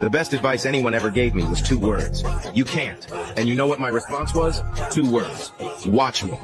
The best advice anyone ever gave me was two words. You can't. And you know what my response was? Two words. Watch me.